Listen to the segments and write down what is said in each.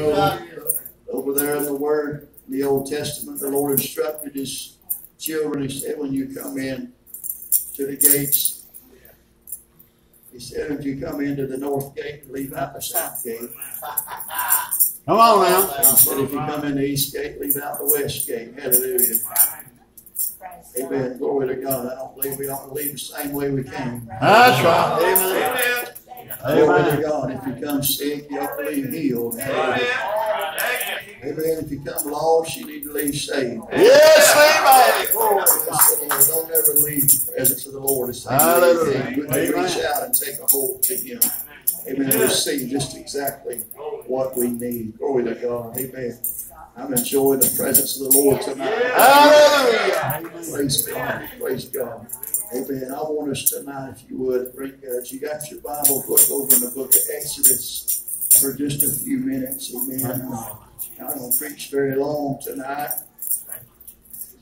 know, over there in the Word, in the Old Testament, the Lord instructed His children. He said, when you come in to the gates, He said, if you come into the north gate, leave out the south gate. Come on now. He said, if you come in the east gate, leave out the west gate. Hallelujah. Amen. Glory to God. I don't believe we ought to leave the same way we came. That's right. Amen. Glory to God. If you come sick, you ought to leave healed. Hallelujah. Amen. If you come lost, you need to leave saved. Yes, amen. Glory to the Lord. Don't ever leave the presence of the Lord same Hallelujah. way you came. We Amen. reach out and take a hold to Him. Amen. And receive just exactly what we need. Glory to God. Amen. I'm enjoying the presence of the Lord tonight. Hallelujah. Praise God. Praise God. Amen. I want us tonight, if you would, bring, uh, you got your Bible, book over in the book of Exodus for just a few minutes. Amen. I'm not going to preach very long tonight.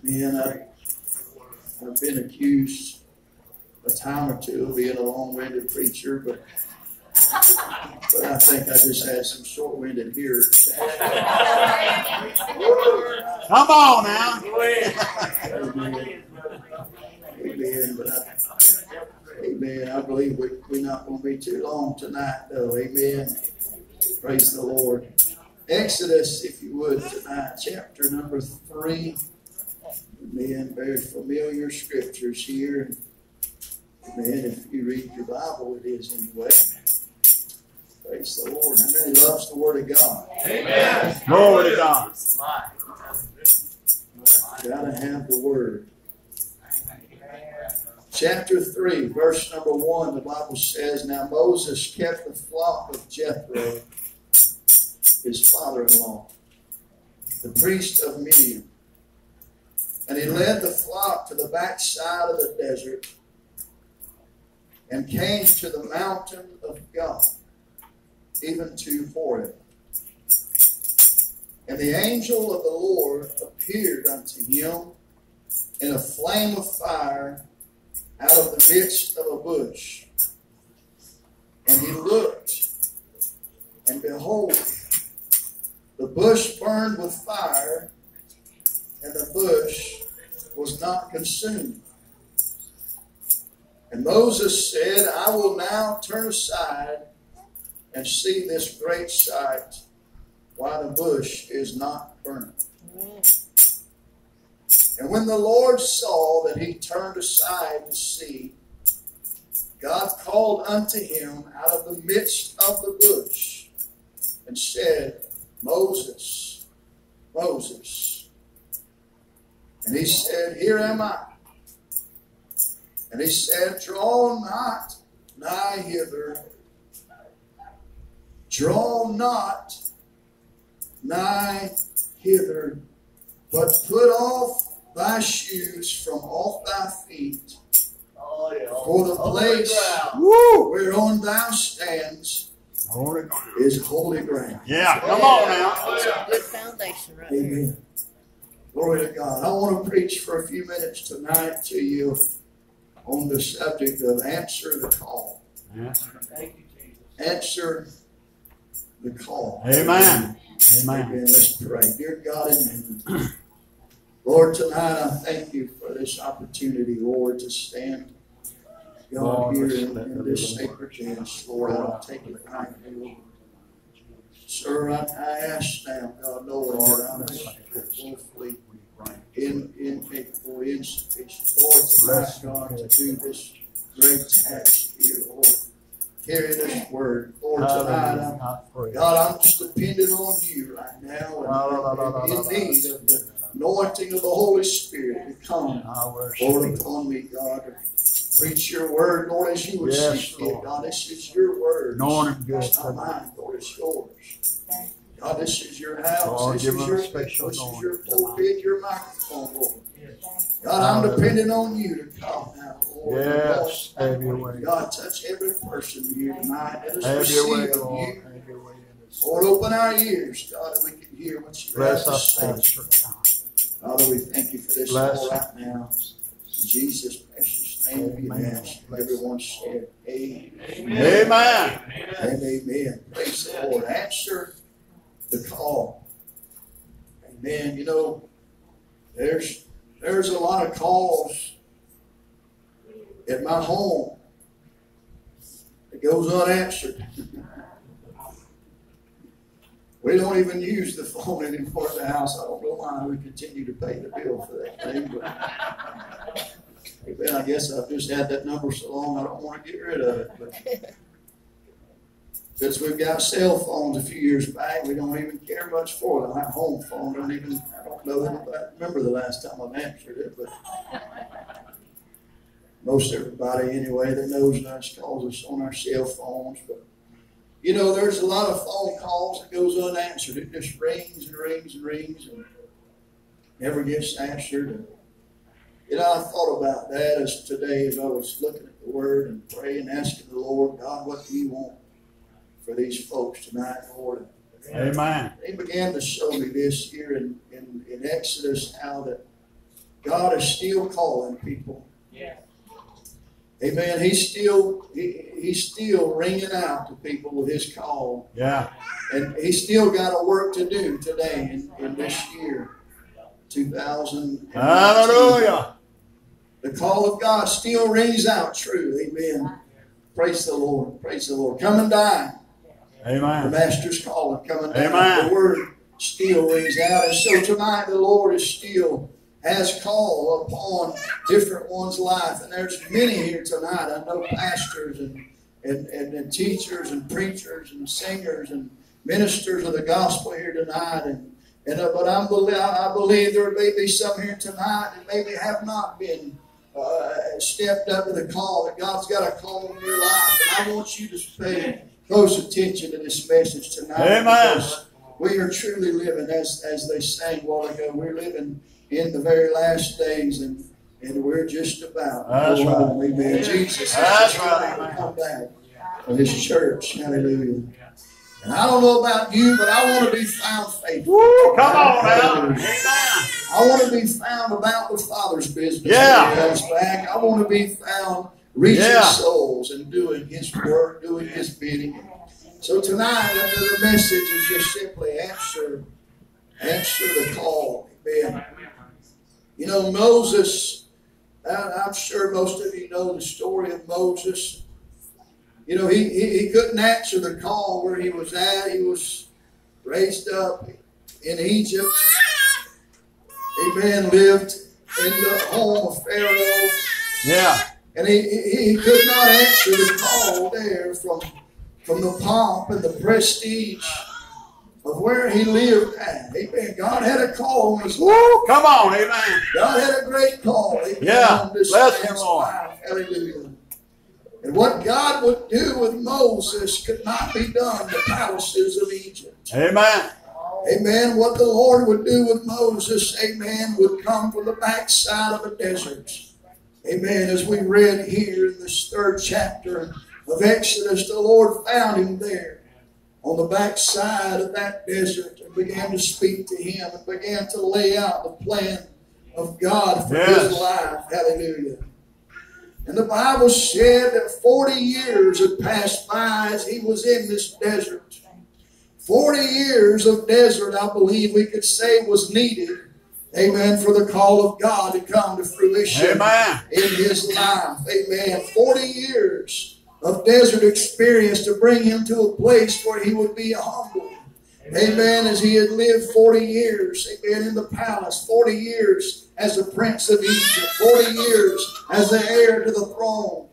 Amen. I, I've been accused a time or two of being a long-winded preacher, but but I think I just had some short-winded hearers. Come on now. Amen. Amen. But I, amen. I believe we, we're not going to be too long tonight, though. Amen. Praise the Lord. Exodus, if you would, tonight, chapter number three. Amen. Very familiar scriptures here. Amen. If you read your Bible, it is anyway. Praise the Lord. How many loves the Word of God? Amen. Glory to God. Gotta have the Word. Chapter 3, verse number 1, the Bible says, Now Moses kept the flock of Jethro, his father in law, the priest of Midian. And he led the flock to the backside of the desert and came to the mountain of God, even to Horeb. And the angel of the Lord appeared unto him in a flame of fire out of the midst of a bush. And he looked, and behold, the bush burned with fire, and the bush was not consumed. And Moses said, I will now turn aside and see this great sight, why the bush is not burnt. And when the Lord saw that he turned aside to see, God called unto him out of the midst of the bush and said, Moses, Moses. And he said, Here am I. And he said, Draw not nigh hither. Draw not nigh hither, but put off thy shoes from off thy feet. Oh, for the place Woo. whereon thou stands Glory is holy ground. Yeah, come on now. Oh, That's a good foundation right there. Amen. Glory to God. I want to preach for a few minutes tonight to you on the subject of answer the call. Yeah. Thank you, Jesus. Answer the call. Amen. Amen. Amen. Let's pray. Dear God in heaven, Lord, tonight I thank you for this opportunity, Lord, to stand, God, Lord, here in, in this sacred dance, Lord. I don't take it lightly, Lord. Sir, I, I ask now, God, knowing that I'm woefully in, incapable, insufficient, Lord, tonight, God, to do this great task here, Lord. Carry this word, Lord, tonight I'm God, I'm just depending on you right now and, and in need of the anointing of the Holy Spirit to come, Lord, upon me, God. Preach your word, Lord, as you would Yes, see fit. Lord. God, this is your word. Anoint him good It's not mine, Lord, it's yours. God, this is your house. Lord, this give is him your a special this is anointing your tonight. pulpit, your microphone, Lord. God, I'm Hallelujah. depending on you to come now, Lord. Yes, have your way. God, touch every person here tonight. Let us Have your way, Lord. you. Have your way in. Lord, open our ears, God, that we can hear what you have Bless to say. Father, we thank you for this Bless right now. In Jesus' precious name, we Amen. ask. Everyone said, Amen. Amen. And amen. Praise the Lord. Answer the call. Amen. You know, there's there's a lot of calls at my home that goes unanswered. We don't even use the phone anymore at the house. I don't know why we continue to pay the bill for that thing, but. I guess I've just had that number so long I don't want to get rid of it. But since we've got cell phones a few years back, we don't even care much for them. Our home phone don't even I don't know I remember the last time I've answered it, but most everybody anyway that knows us calls us on our cell phones. But you know, there's a lot of phone calls that goes unanswered. It just rings and rings and rings and never gets answered. And, you know, I thought about that as today as I was looking at the Word and praying, asking the Lord, God, what do you want for these folks tonight, Lord? Amen. He began to show me this here in, in, in Exodus how that God is still calling people. Amen. He's still he, he's still ringing out to people with his call. Yeah. And he's still got a work to do today in, in this year, 2000. Hallelujah. The call of God still rings out true. Amen. Praise the Lord. Praise the Lord. Come and dine. Amen. The Master's calling. Come and dine. Amen. The word still rings out. And so tonight the Lord is still has called upon different one's life. And there's many here tonight. I know pastors and, and, and, and teachers and preachers and singers and ministers of the gospel here tonight. And, and uh, but I'm, belie- I believe there may be some here tonight that maybe have not been uh, stepped up to the call, that God's got a call in your life. And I want you to pay close attention to this message tonight. Amen. because We are truly living, as, as they sang a while ago, we're living in the very last days, and, and we're just about. That's go right. home. Amen. Jesus is That's just right. about to come back for his church. Hallelujah. And I don't know about you, but I want to be found faithful. Woo, come on now. Amen. I want to be found about the Father's business. Yeah. when He comes back. I want to be found reaching Yeah. souls and doing His work, doing His bidding. So tonight, under the message is just simply answer, answer the call. Amen. You know, Moses, I'm sure most of you know the story of Moses. You know, he, he, he couldn't answer the call where he was at. He was raised up in Egypt. Amen. Lived in the home of Pharaoh. Yeah. And he, he, he could not answer the call there from, from the pomp and the prestige of where he lived at. Amen. God had a call on his life. Come on. Amen. God had a great call. Amen, Yeah. Bless him, Lord. Hallelujah. And what God would do with Moses could not be done in the palaces of Egypt. Amen. Amen. What the Lord would do with Moses, amen, would come from the backside of a desert. Amen. As we read here in this third chapter of Exodus, the Lord found him there on the backside of that desert and began to speak to him and began to lay out the plan of God for his life. Hallelujah. And the Bible said that 40 years had passed by as he was in this desert. 40 years of desert, I believe we could say, was needed, amen, for the call of God to come to fruition Amen. in his life. Amen. 40 years of desert experience to bring him to a place where he would be humble. Amen. As he had lived 40 years, amen, in the palace, 40 years as the prince of Egypt, 40 years as the heir to the throne.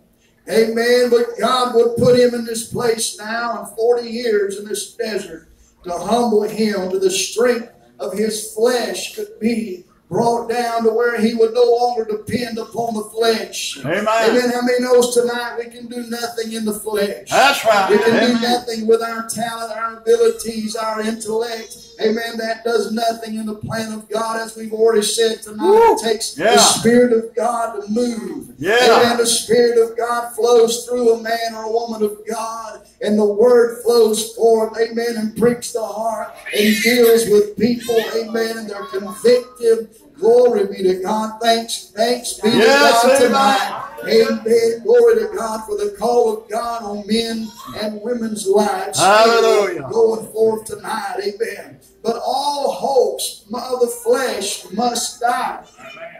Amen. But God would put him in this place now and 40 years in this desert to humble him to the strength of his flesh could be brought down to where he would no longer depend upon the flesh. Amen. Amen. How many knows tonight we can do nothing in the flesh? That's right. We can do nothing with our talent, our abilities, our intellect. Amen, that does nothing in the plan of God, as we've already said tonight. Woo. It takes the Spirit of God to move. Yeah. Amen. The Spirit of God flows through a man or a woman of God, and the Word flows forth, amen, and pricks the heart and deals with people, amen, and they're convicted. Glory be to God. Thanks, thanks be Yes, to God amen. tonight. Amen. Glory to God for the call of God on men and women's lives. Hallelujah. Going forth tonight. Amen. But all hopes of the flesh must die.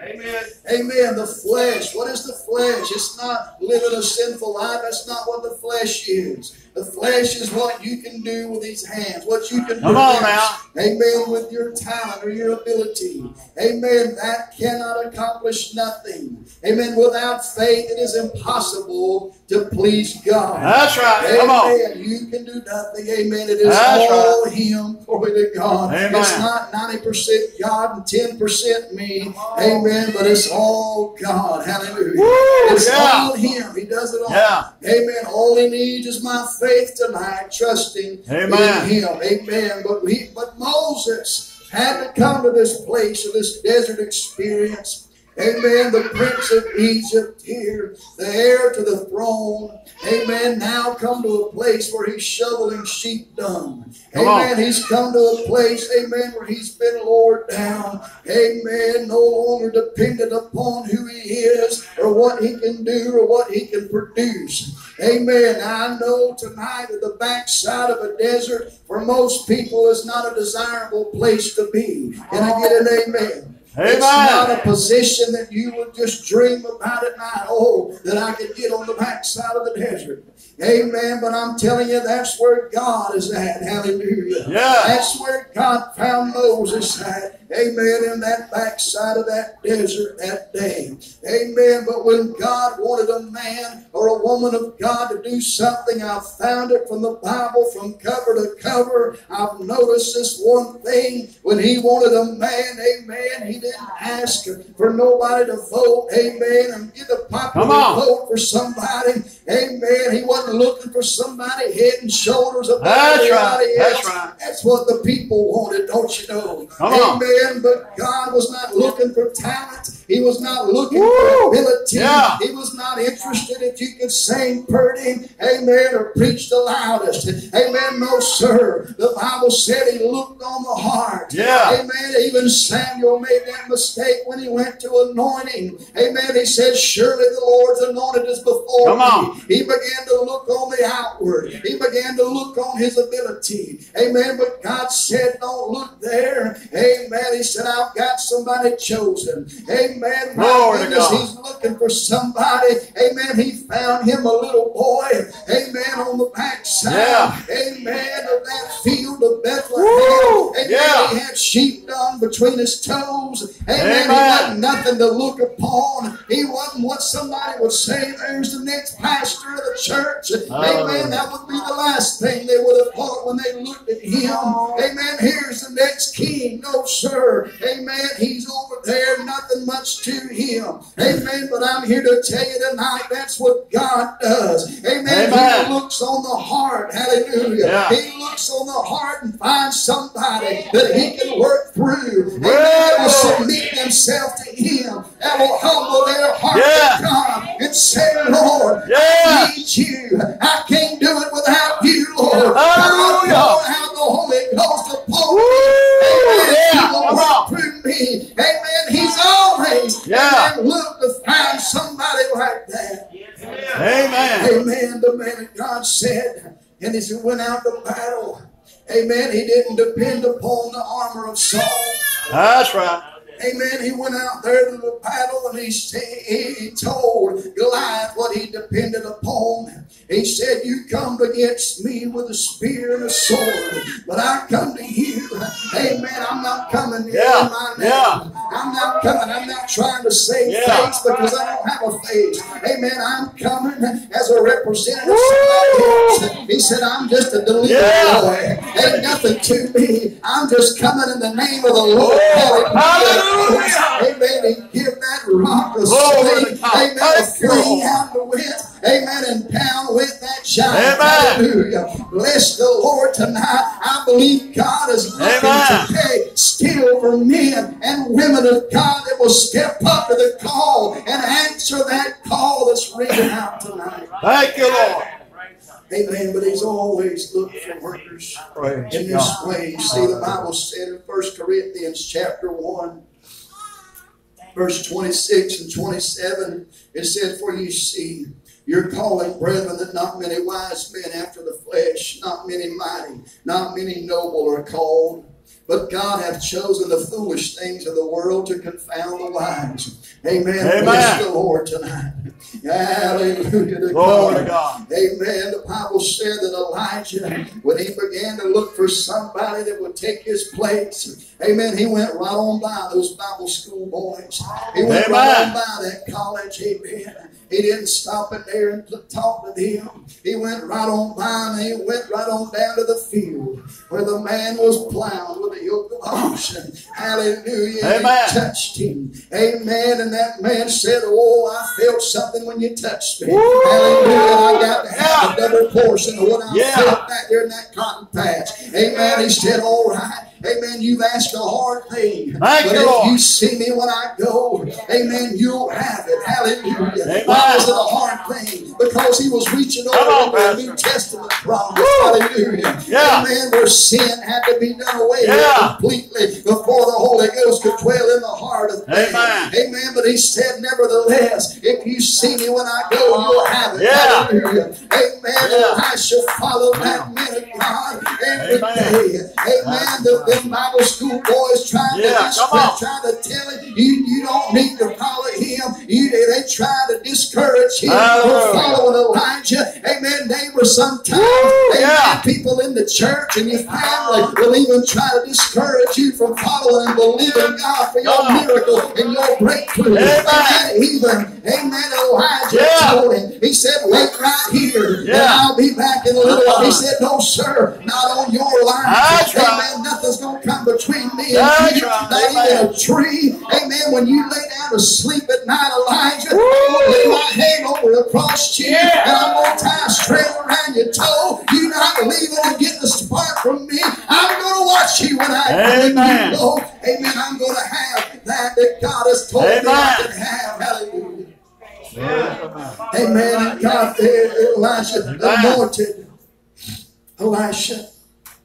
Amen. Amen. The flesh. What is the flesh? It's not living a sinful life. That's not what the flesh is. The flesh is what you can do with these hands, what you can Come on now. Amen. With your talent or your ability. Amen. That cannot accomplish nothing. Amen. Without faith, it is impossible to please God. That's right. Come on. Amen. You can do nothing. Amen. It is That's all Him. Glory to God. Amen. It's not 90% God and 10% me. Amen. But it's all God. Hallelujah. Woo, it's yeah. all Him. He does it all. Yeah. Amen. All He needs is my faith tonight, trusting Amen. in Him. Amen. But he, but Moses had to come to this place of this desert experience. Amen. The prince of Egypt here, the heir to the throne. Amen. Now come to a place where he's shoveling sheep dung. Amen. He's come to a place, amen, where he's been lowered down. Amen. No longer dependent upon who he is or what he can do or what he can produce. Amen. I know tonight that the backside of a desert for most people is not a desirable place to be. Can I get an amen? It's not a position that you would just dream about at night. Oh, that I could get on the backside of the desert. Amen. But I'm telling you, that's where God is at. Hallelujah. Yeah. That's where God found Moses at. Amen. In that backside of that desert that day. Amen. But when God wanted a man or a woman of God to do something, I've found it from the Bible from cover to cover. I've noticed this one thing. When he wanted a man, amen, he didn't ask for nobody to vote, amen, and get a popular vote for somebody. Amen. He wasn't looking for somebody head and shoulders above That's everybody right. else. That's right. That's what the people wanted, don't you know? Come on. But God was not looking for talent. He was not looking Woo. for ability. Yeah. He was not interested if you could sing pretty, amen, or preach the loudest. Amen. No, sir. The Bible said he looked on the heart. Yeah. Amen. Even Samuel made that mistake when he went to anointing. Amen. He said, Surely the Lord's anointed is before Come me. He began to look on the outward. He began to look on his ability. Amen. But God said, Don't look there. Amen. He said, I've got somebody chosen. Amen. My Glory to goodness, God. he's looking for somebody. Amen. He found him a little boy. Amen. On the backside. Yeah. Amen. Of that field of Bethlehem. Woo. Amen. Yeah. He had sheep dung between his toes. Amen. Amen. He wasn't nothing to look upon. He wasn't what somebody would say. There's the next pastor of the church. Hallelujah. Amen. That would be the last thing they would have thought when they looked at him. Amen. Here's the next king. No, sir. Amen. He's over there. Nothing much to him. Amen. But I'm here to tell you tonight that's what God does. Amen. Amen. He looks on the heart. Hallelujah. Yeah. He looks on the heart and finds somebody that he can work through. Amen. That will submit themselves to him. That will humble as he went out to battle, Amen. He didn't depend upon the armor of Saul. That's right. Amen. He went out there to the battle and he he told Goliath what he depended upon. He said, You come against me with a spear and a sword, but I come to you. Amen. I'm not coming Yeah, in my name. yeah. I'm not coming. I'm not trying to save Yeah. face because I don't have a face. Amen. I'm coming as a representative of somebody. He said, I'm just a delivery Yeah. Ain't nothing to me. I'm just coming in the name of the Lord. Hallelujah. Amen. He give that rock a swing. Amen. Flee out the wind. Amen. And down with that giant. Amen. Hallelujah. Bless the Lord tonight. I believe God is looking Amen. Today still for men and women of God that will step up to the call and answer that call that's ringing out tonight. Thank you, Lord. Amen. But He's always looking for workers Praise in God. this way. You see, the Bible said in 1 Corinthians chapter 1, verse 26 and 27, it said, For you see, your calling, brethren, that not many wise men after the flesh, not many mighty, not many noble are called. But God hath chosen the foolish things of the world to confound the wise. Amen. Amen. Bless the Lord tonight. Hallelujah to Glory God. to God. Amen. The Bible said that Elijah, when he began to look for somebody that would take his place, amen, he went right on by those Bible school boys. He went right on by that college. Amen. He didn't stop in there and talk to them. He went right on by and he went right on down to the field where the man was plowing with a yoke of oxen. Hallelujah. Amen. He touched him. Amen. And that man said, Oh, I felt something when you touched me. Hallelujah. I got to have a double portion of what I Yeah. felt back there in that cotton patch. Amen. He said, All right. Amen. You've asked a hard thing. Thank but you, if Lord. you see me when I go, amen, you'll have it. Hallelujah. Amen. Why was it a hard thing? Because he was reaching on, over into a New Testament promise. Hallelujah. Yeah. Amen. Where sin had to be done away Yeah. completely before the Holy Ghost could dwell in the heart of man. Amen. Amen. But he said, nevertheless, if you see me when I go, you'll have it. Yeah. Hallelujah. Amen. Yeah. shall follow that man of God every Amen. day. Amen. The, them Bible school boys trying Yeah, to trying to tell him you, you don't need to follow him. You they try to discourage him from following Elijah. Amen. They were sometimes amen, yeah. people in the church and your family will even try to discourage you from following and believing God for your on. miracle and your breakthrough. Amen. Amen. Even, amen, Elijah Yeah. told him, he said, wait right here and I'll be back in a little while. He said, no, sir, not on your line. Amen. Nothing's to come between me and That's you. right. Amen. a tree. Amen. When you lay down to sleep at night, Elijah, I'm going to lay my hand over across you Yeah. and I'm going to tie a string around your toe. You not leaving and get a spark from me. I'm going to watch you when I Amen. you go. Amen. I'm going to have that that God has told me I Amen. can have. Hallelujah. Amen. And God, eh, Elijah anointed Elisha.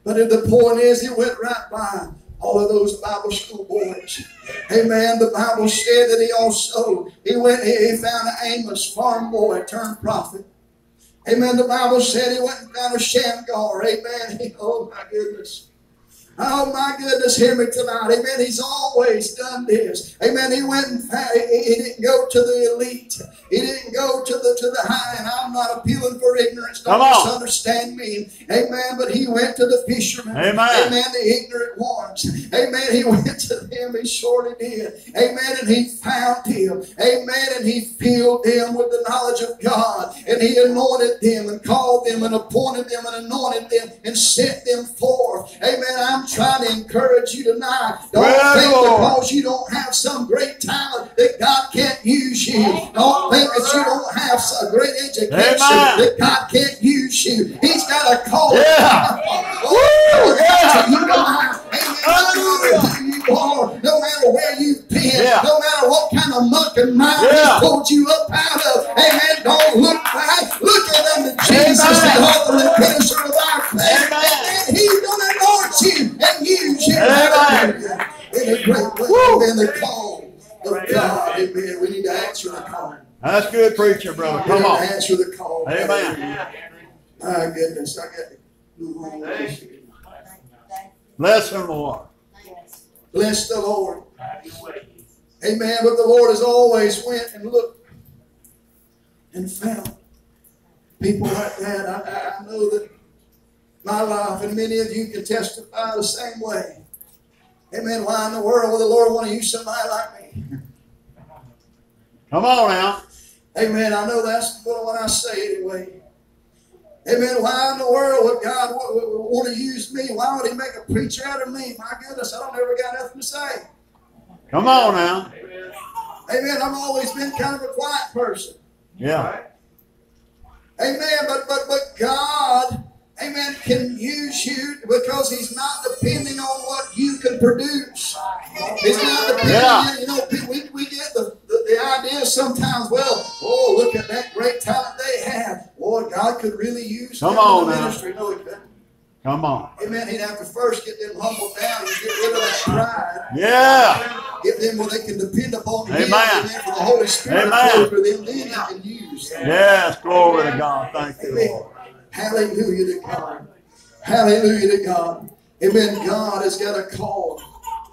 But the point is, he went right by all of those Bible school boys. Amen. The Bible said that he also he went he found an Amos farm boy turned prophet. Amen. The Bible said he went and found a Shamgar. Amen. Oh my goodness. Oh my goodness, hear me tonight. Amen. He's always done this. Amen. He went and he, didn't go to the elite. He didn't go to the to the high. And I'm not appealing for ignorance. Don't Come on. misunderstand me. Amen. But he went to the fishermen. Amen. Amen. The ignorant ones. Amen. He went to them. He surely did. Amen. And he found him. Amen. And he filled them with the knowledge of God. And he anointed them and called them and appointed them and anointed them and sent them forth. Amen. I'm trying to encourage you tonight. Don't Well, think Lord. because you don't have some great talent that God can't use you. Don't think that you don't have a great education Amen. that God can't use you. He's got a call. Yeah. Oh, yeah. you know how- Amen. No matter who you are, no matter where you've been, Yeah. no matter what kind of muck and mire Yeah. He's pulled you up out of. Amen. Don't look back. Look at unto Jesus, Amen. the author and finisher of our faith. Amen. And He's gonna anoint you and use. Hallelujah. In a great way. Amen. The call of God. Amen. We need to answer the call. That's good preaching, brother. Come on. answer the call. Amen. My goodness. I got Bless him, Lord. Bless the Lord. Amen. But the Lord has always went and looked and found people like that. I, I know that my life and many of you can testify the same way. Amen. Why in the world would the Lord want to use somebody like me? Come on now. Amen. I know that's what I say anyway. Amen. Why in the world would God want to use me? Why would He make a preacher out of me? My goodness, I don't ever got nothing to say. Come on now. Amen. I've always been kind of a quiet person. Yeah. Amen. But but but God, Amen, can use you because He's not depending on what you can produce. It's not depending Yeah. You know, we, we get the, the, the idea sometimes, well, oh, look at that great talent they have. Boy, God could really use Come them in on the now. ministry. No, he couldn't. Come on. Amen. He'd have to first get them humbled down and get rid of that pride. Yeah. Get them where they can depend upon Him. Amen. Amen. For the Holy Spirit Amen. for them. Then He can use them. Yes. Glory to God. Thank you, Lord. Hallelujah to God. Hallelujah to God. Amen. God has got a call.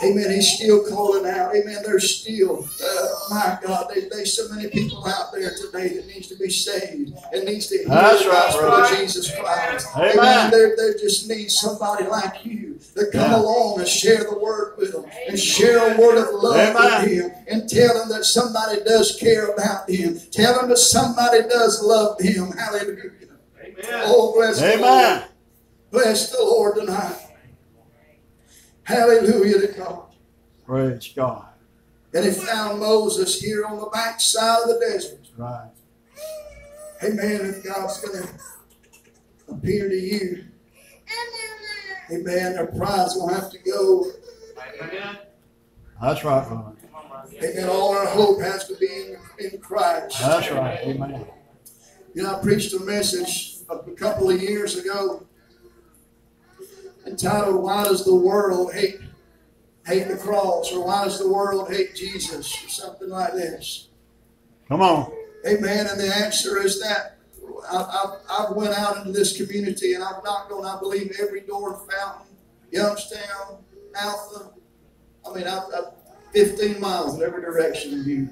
Amen. He's still calling out. Amen. There's still, uh, my God, there, there's so many people out there today that needs to be saved and needs to hear That's the gospel brother. of Jesus Christ. Amen. There, there just need somebody like you to come Yeah. along and share the word with them and share a word of love Amen. with him and tell them that somebody does care about him. Tell them that somebody does love him. Hallelujah. Oh, bless the Lord. Bless the Lord tonight. Hallelujah to God. Praise God. And he found Moses here on the backside of the desert. Right. Amen. If God's going to appear to you, amen, their pride's going to have to go. That's right, brother. Amen. All our hope has to be in, in Christ. That's right. Amen. You know, I preached a message a couple of years ago entitled, Why Does the World Hate Hate the Cross? or Why Does the World Hate Jesus? or something like this. Come on. Amen. And the answer is that I, I, I went out into this community and I've knocked on, I believe, every door in Fountain, Youngstown, Alford. I mean, I've, I've 15 miles in every direction of you.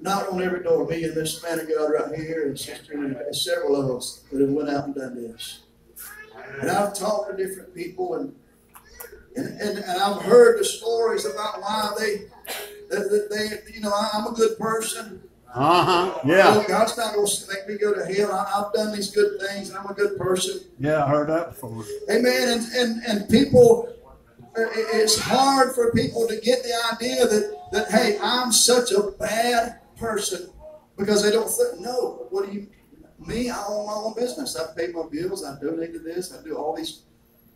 Knocked on every door. Me and this Man of God right here and Sister and several of us that have went out and done this. And I've talked to different people and and, and, and I've heard the stories about why they that, they you know I'm a good person. Uh huh. Yeah. know, God's not going to make me go to hell. I, I've done these good things and I'm a good person. Yeah. I heard that before. Amen. And and and people, it's hard for people to get the idea that that hey, I'm such a bad person because they don't think. No, what do you? Me, I own my own business. I pay my bills. I donate to this. I do all these.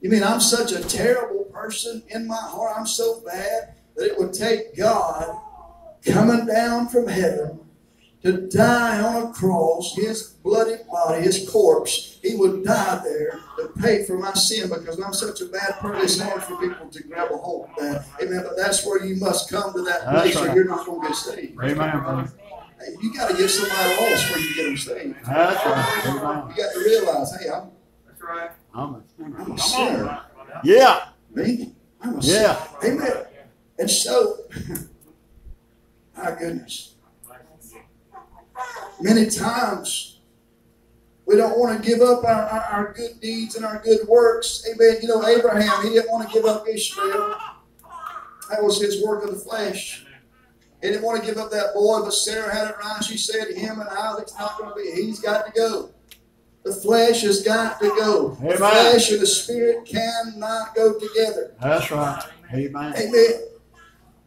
You mean I'm such a terrible person in my heart? I'm so bad that it would take God coming down from heaven to die on a cross, his bloody body, his corpse, he would die there to pay for my sin because I'm such a bad person. It's hard for people to grab a hold of that. Amen. But that's where you must come to that That's place or you're not going to get saved. Amen, brother. Hey, you got to get somebody else where you get them saved. That's right. Amen. You got to realize, hey, I'm, That's right. I'm a I'm a sinner. Yeah. Me? I'm a sinner. Yeah. Amen. And so, my goodness. Many times we don't want to give up our, our, our good deeds and our good works. Amen. You know, Abraham, he didn't want to give up Ishmael. That was his work of the flesh. He didn't want to give up that boy, but Sarah had it right. She said, Him and Isaac's not going to be. He's got to go. The flesh has got to go. The flesh and the spirit cannot go together. That's right. Amen. Amen.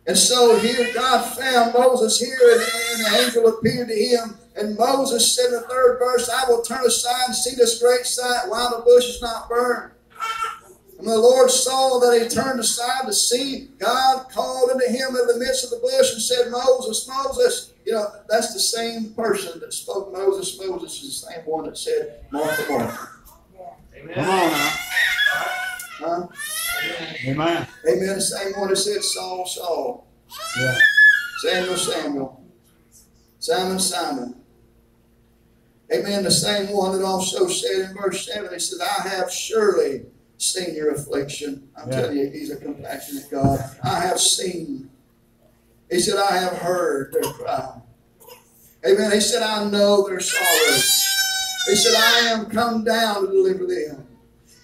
And so here God found Moses here, and, and the angel appeared to him. And Moses said in the third verse, I will turn aside and see this great sight while the bush is not burned. And the Lord saw that he turned aside to see. God called unto him in the midst of the bush and said, Moses, Moses. You know, that's the same person that spoke Moses. Moses is the same one that said, Martha, Martha. Come on now. Huh? Amen. Amen. The same one that said, Saul, Saul. Yeah. Samuel, Samuel. Simon, Simon. Amen. The same one that also said in verse 7, he said, I have surely seen your affliction. I'm Yeah. telling you, he's a compassionate God. I have seen. He said, I have heard their cry. Amen. He said, I know their sorrow. He said, I am come down to deliver them.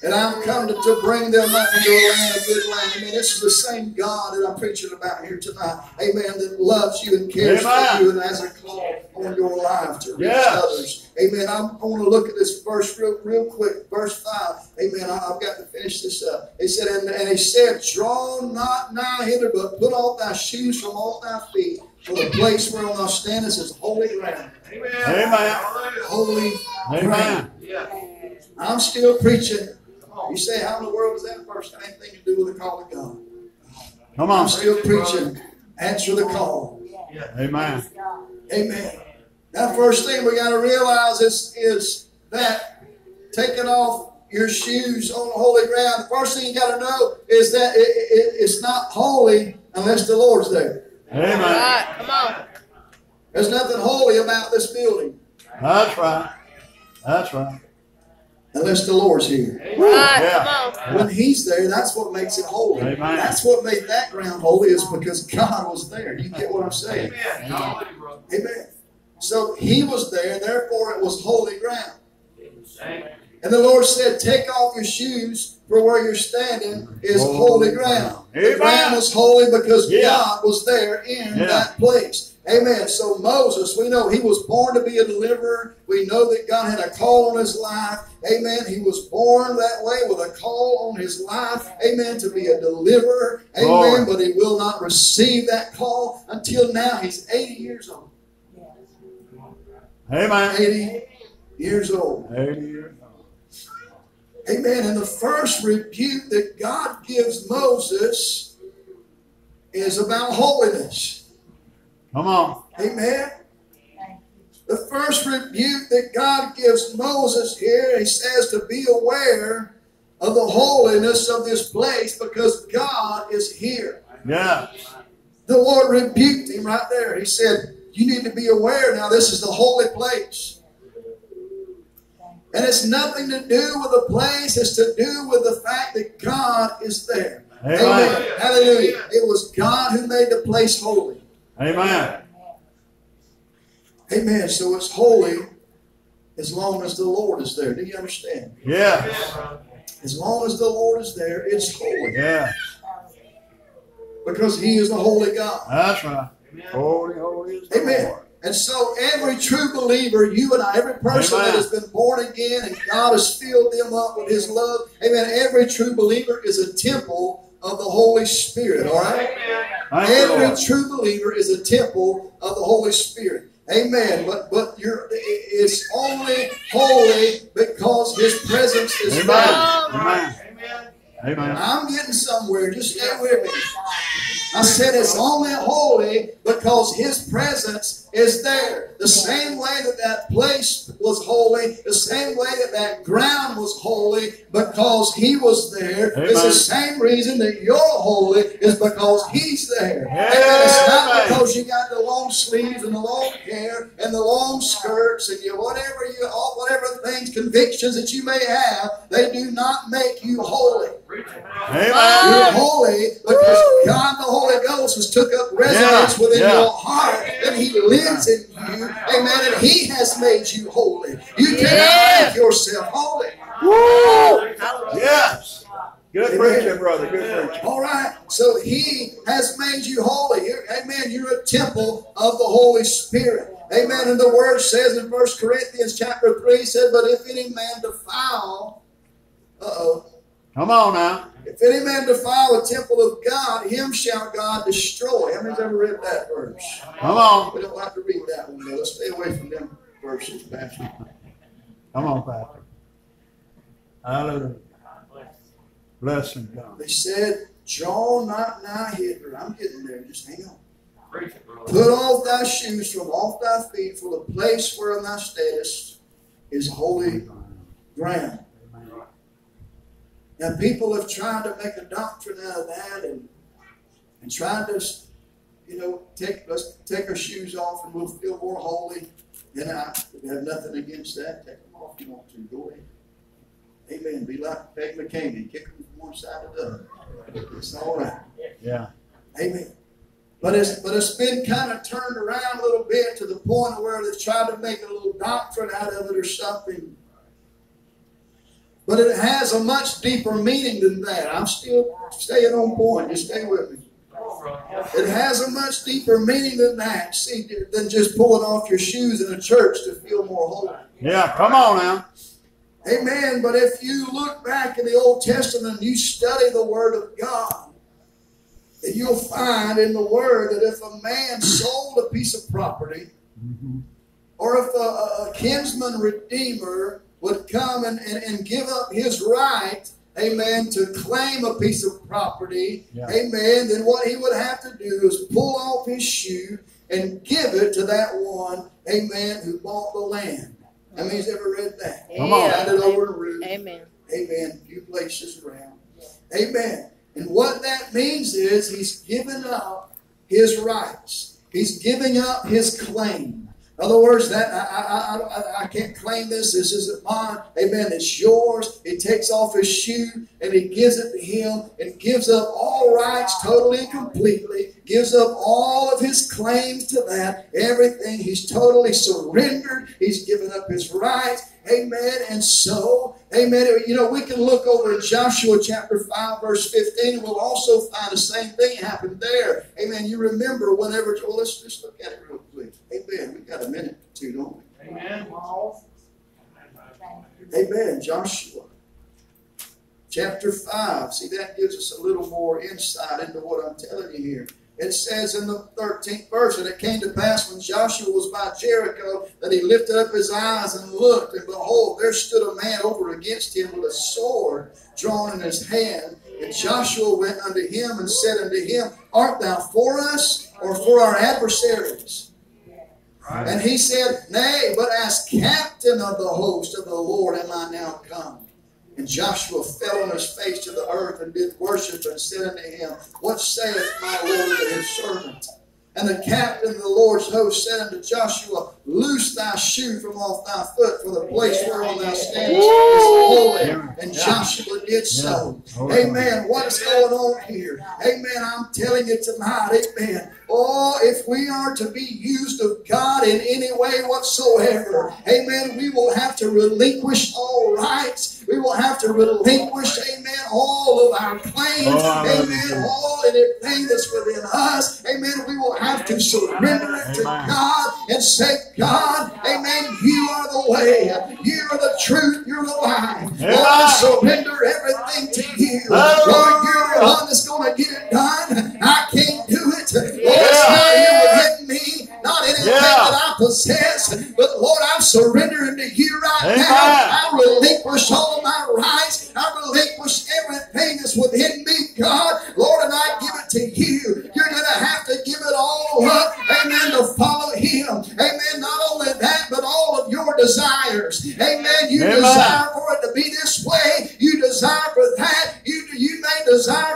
And I'm come to, to bring them up into a land, a good land. Amen. This is the same God that I'm preaching about here tonight. Amen. That loves you and cares for you and has a call on your life to reach Yes. others. Amen. I'm, I want to look at this verse real, real quick. Verse 5. Amen. I, I've got to finish this up. He said, and, and he said, Draw not nigh hither, but put off thy shoes from off thy feet. For the place whereon thou standest is holy ground. Amen. Amen. Holy ground. Amen. Yeah. I'm still preaching. Come on. You say, how in the world is that verse got anything to do with the call of God? Come I'm on. still preaching. Answer the call. Amen. Amen. That first thing we got to realize is, is that taking off your shoes on the holy ground, the first thing you got to know is that it, it, it's not holy unless the Lord's there. Amen. Right, come on. There's nothing holy about this building That's right. That's right. Unless the Lord's here. Right, Yeah. When He's there, that's what makes it holy. Amen. That's what made that ground holy is because God was there. You get what I'm saying? Amen. Amen. So He was there, therefore it was holy ground. And the Lord said, Take off your shoes, for where you're standing is holy ground. The Amen. ground was holy because Yeah. God was there in Yeah. that place. Amen. So Moses, we know he was born to be a deliverer. We know that God had a call on his life. Amen. He was born that way with a call on his life. Amen. To be a deliverer. Amen. Lord. But he will not receive that call until now. He's 80 years old. Amen. 80 years old. 80 years old. Amen. And the first rebuke that God gives Moses is about holiness. Come on. Amen. The first rebuke that God gives Moses here, he says to be aware of the holiness of this place because God is here. Yeah. The Lord rebuked him right there. He said, You need to be aware now, this is the holy place. And it's nothing to do with the place, it's to do with the fact that God is there. Amen. Amen. Hallelujah. It was God who made the place holy. Amen. Amen. So it's holy as long as the Lord is there. Do you understand? Yeah. As long as the Lord is there, it's holy. Yeah. Because He is the holy God. That's right. Holy, holy is the Amen. Lord. And so every true believer, you and I, every person Amen. that has been born again and God has filled them up with His love, amen. Every true believer is a temple of the Holy Spirit, all right? Thank you, Every true believer is a temple of the Holy Spirit. Amen. But but you're it's only holy because His presence is Amen. Amen. Amen. I'm getting somewhere. Just stay with me. I said it's only holy because His presence is there. The same way that that place was holy, the same way that that ground was holy because He was there. It's the same reason that you're holy is because He's there. Amen. Amen. It's not because you got the long sleeves and the long hair and the long skirts and you whatever you all whatever things convictions that you may have. They do not make you holy. You're holy because God the Holy Ghost has took up residence Yeah, within yeah. your heart and He lives in you. Amen. And He has made you holy. You cannot Yeah. make yourself holy. Woo! Yes. Good Amen. preaching, brother. Good preaching. All right. So He has made you holy. You're, amen. You're a temple of the Holy Spirit. Amen. And the word says in 1 Corinthians chapter 3 said, But if any man defile, uh oh. Come on now. If any man defile the temple of God, him shall God destroy. How many's ever read that verse? Come on. We don't have to read that one though. Let's stay away from them verses, Pastor. Come on, Pastor. Hallelujah. Bless him, God. They said, Draw not nigh hither. I'm getting there. Just hang on. Put off thy shoes from off thy feet, for the place wherein thou standest is holy ground. Now, people have tried to make a doctrine out of that and and tried to, you know, take let's take our shoes off and we'll feel more holy. And I have nothing against that. Take them off if you want to. Go ahead. Amen. Be like Peg McCamey. Kick them from one side to the other. It's all right. Yeah. Amen. But it's but it's been kind of turned around a little bit to the point where they've tried to make a little doctrine out of it or something. But it has a much deeper meaning than that. I'm still staying on point. Just stay with me. It has a much deeper meaning than that. See, than just pulling off your shoes in a church to feel more holy. Yeah. Come on now. Amen. But if you look back in the Old Testament and you study the Word of God, then you'll find in the Word that if a man sold a piece of property, Mhm. or if a, a kinsman redeemer would come and, and, and give up his right amen, to claim a piece of property, Yeah. amen, then what he would have to do is pull off his shoe and give it to that one, amen, who bought the land. How many's ever read that? Come on. Found it over in Ruth. Amen. Amen. A few places around. Amen. And what that means is he's given up his rights. He's giving up his claim. Other words, that I, I, I, I can't claim this. This isn't mine. Amen. It's yours. He takes off his shoe and he gives it to him and gives up all rights totally and completely. Gives up all of his claims to that. Everything. He's totally surrendered. He's given up his rights. Amen. And so, amen. You know, we can look over in Joshua chapter 5, verse 15, and we'll also find the same thing happened there. Amen. You remember whenever, well, let's just look at it real. Amen. We got a minute or two, don't we? Amen. Amen. Joshua chapter 5. See, that gives us a little more insight into what I'm telling you here. It says in the 13th verse, and it came to pass when Joshua was by Jericho that he lifted up his eyes and looked, and behold, there stood a man over against him with a sword drawn in his hand. And Joshua went unto him and said unto him, Art thou for us or for our adversaries? And he said, Nay, but as captain of the host of the Lord am I now come. And Joshua fell on his face to the earth and did worship and said unto him, What saith my Lord to his servant? And the captain of the Lord's host said unto Joshua, Loose thy shoe from off thy foot, for the place whereon thou standest is holy. And Joshua did so. Amen. What's going on here? Amen. I'm telling you tonight, amen. Oh, if we are to be used of God in any way whatsoever, amen, we will have to relinquish all rights. We will have to relinquish, amen, all of our claims, Oh, amen, all and everything that's within us, amen. We will have to surrender it to. God and say, God, amen, you are the way, you are the truth, you're the life. Lord, I surrender everything to you. Lord, you're the one that's going to get it done. I can't do it. Lord, it's not you not anything Yeah. that I possess, but Lord, I'm surrendering to you right Amen. now. I relinquish all of my rights. I relinquish everything that's within me, God. Lord, and I give it to you. You're going to have to give it all up. Amen. To follow Him. Amen. Not only that, but all of your desires. Amen. You Amen. desire for it to be this way. You desire for that. You, you may desire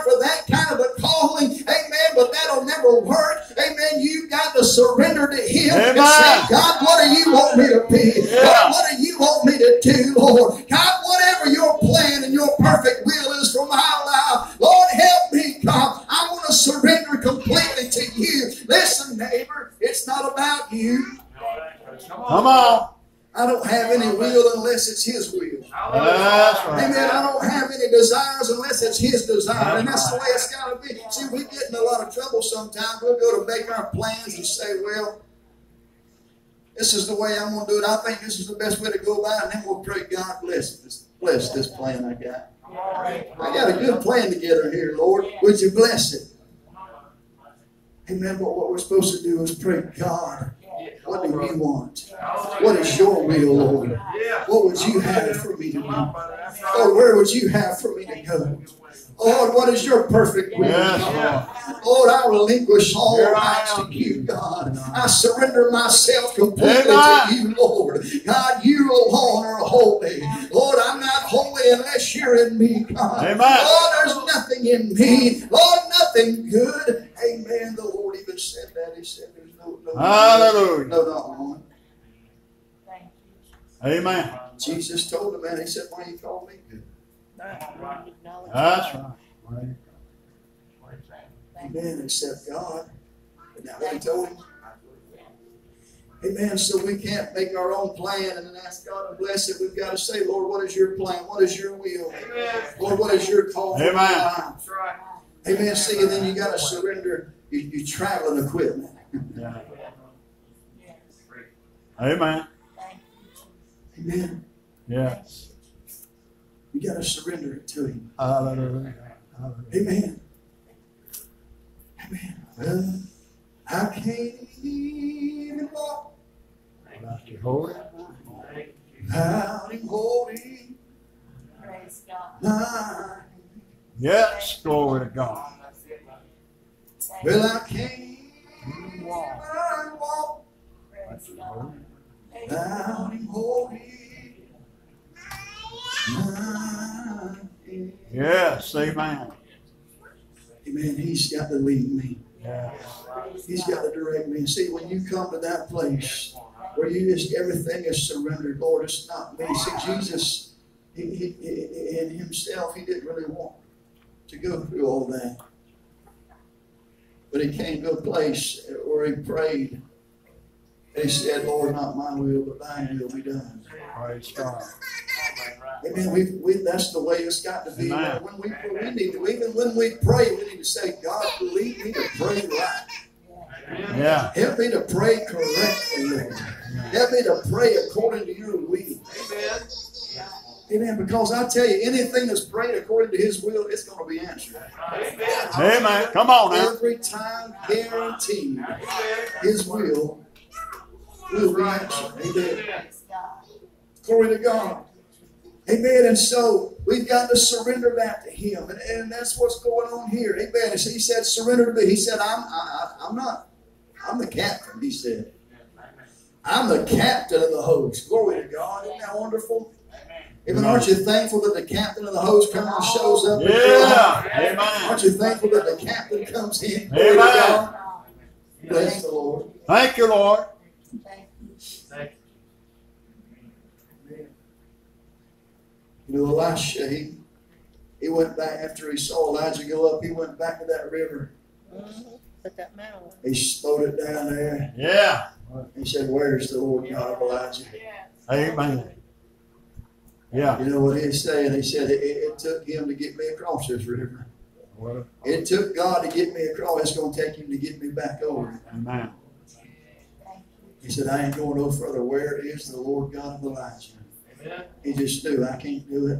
Lord? God, whatever your plan and your perfect will is for my life, Lord, help me, God. I want to surrender completely to you. Listen, neighbor, it's not about you. Come on. I don't have any will unless it's His will. That's right. Amen. I don't have any desires unless it's His desire. And that's the way it's got to be. See, we get in a lot of trouble sometimes. We'll go to make our plans and say, well, this is the way I'm going to do it. I think this is the best way to go about it. And then we'll pray, God bless this, bless this plan I got. I got a good plan together here, Lord. Would you bless it? Amen. But what we're supposed to do is pray, God, what do you want? What is your will, Lord? What would you have for me to do? Lord, where would you have for me to go? Lord, what is your perfect will? Yes, Lord, I relinquish all Here I rights to you, God. I surrender myself completely Amen. to you, Lord. God, you alone are holy. Lord, I'm not holy unless you're in me, God. Amen. Lord, there's nothing in me. Lord, nothing good. Amen. The Lord even said that. He said there's no, no, Hallelujah. no, not one. Amen. Jesus told the man, he said, why you call me good? That's right. Right. Amen, except God. Isn't that what he told him? Amen. So we can't make our own plan and then ask God to bless it. We've got to say, Lord, what is your plan? What is your will? Lord, what is your call for my Amen. Amen. See, and then you got to surrender your, your traveling equipment. Yeah. Amen. Amen. Yes. You got to surrender it to Him. Hallelujah. Hallelujah. Amen. Amen. Well, I can't even walk Without your holy without Him holding Praise God. my Glory to God. Well, I came You walk. and walked Thank you, Lord. down holy. mountain. Yes, amen. Amen. He's got to lead me. Yes. He's got to direct me. See, when you come to that place where you just everything is surrendered, Lord, it's not me. See, Jesus, he, he, he, in himself, he didn't really want to go through all that. But he came to a place where he prayed. And he said, Lord, not my will, but thine will be done. Praise God. Amen. We, we, that's the way it's got to be. Amen. When we, we need to, even when we pray, we need to say, God, lead me to pray right. Yeah. Help me to pray correctly, Lord. Help me to pray according to your will. Amen. Amen. Because I tell you, anything that's prayed according to his will, it's going to be answered. Amen. Amen. Come on now. Every time, guaranteed, his will will be answered. Amen. Amen. Glory to God. Amen. And so we've got to surrender that to Him, and, and that's what's going on here. Amen. And He said, "Surrender to me." He said, "I'm, I, I- I'm not. I'm the captain." He said, "I'm the captain of the host." Glory to God. Isn't that wonderful? Amen. Aren't you thankful that the captain of the host comes and shows up? in your life? Yeah. Amen. Aren't you thankful that the captain comes in? Glory to Amen. God. Bless the Lord. Thank you, Lord. Thank You know, Elisha, he, he went back after he saw Elijah go up, he went back to that river. Mhm. Put that mantle He smote it down there. Yeah. He said, Where's the Lord God of Elijah? Amen. Yeah. You know what he's saying? He said, it, it took him to get me across this river. What It took God to get me across. It's going to take him to get me back over it. Amen. He said, I ain't going no further. Where is the Lord God of Elijah? He just knew I can't do it.